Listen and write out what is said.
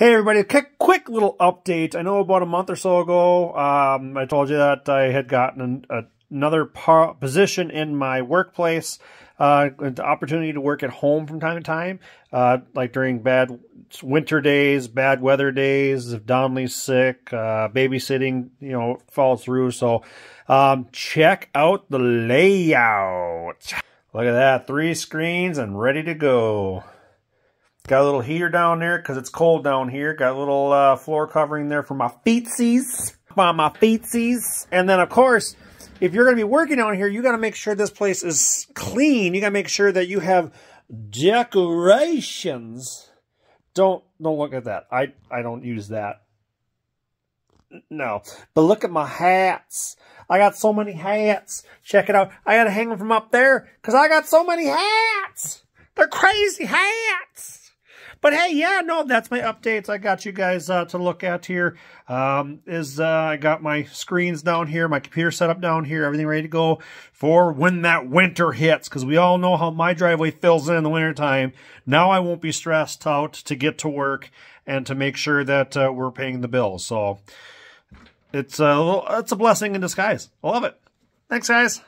Hey everybody, quick, quick little update. I know about a month or so ago, um, I told you that I had gotten an, a, another position in my workplace, uh, the opportunity to work at home from time to time, uh, like during bad winter days, bad weather days, if Donnelly's sick, uh, babysitting, you know, falls through. So, um, check out the layout. Look at that, three screens and ready to go. Got a little heater down there because it's cold down here. Got a little uh, floor covering there for my feetsies. My, my feetsies. And then, of course, if you're going to be working down here, you got to make sure this place is clean. You got to make sure that you have decorations. Don't don't look at that. I I don't use that. No. But look at my hats. I got so many hats. Check it out. I got to hang them from up there because I got so many hats. They're crazy hats. But hey, yeah, no, that's my updates. I got you guys uh, to look at here. Um, is uh, I got my screens down here, my computer set up down here, everything ready to go for when that winter hits. Because we all know how my driveway fills in in the wintertime. Now I won't be stressed out to get to work and to make sure that uh, we're paying the bills. So it's a little, it's a blessing in disguise. I love it. Thanks, guys.